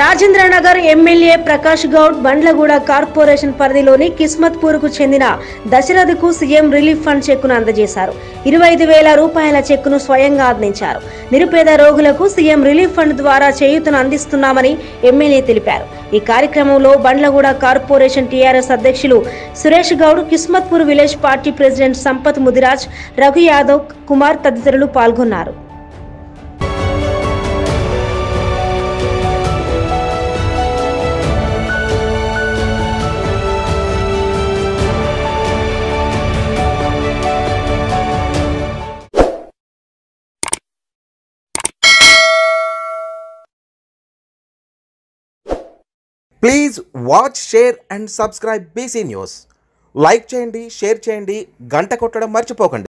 Rajendranagar MLA Prakash Goud Bandlaguda corporation పరిధిలోని కిస్మత్పూర్కు చెందిన దశరథకు సీఎం రిలీఫ్ ఫండ్ చెక్కును అందజేశారు. ఇరవై ఐదు వేల రూపాయల చెక్కును స్వయంగా అందించారు. నిరుపేద రోగులకు సీఎం రిలీఫ్ ఫండ్ ద్వారా చేయూతను అందిస్తున్నామని ఎమ్మెల్యే తెలిపారు. ఈ కార్యక్రమంలో బండ్లగూడ కార్పొరేషన్ టీఆర్ఎస్ అధ్యక్షులు Suresh Goud Kismatpur village party president Sampath Mudiraj Raghu Yadav Kumar తదితరులు పాల్గొన్నారు. Please watch share and subscribe BC news like చేయండి షేర్ చేయండి గంట కొట్టడం మర్చిపోకండి.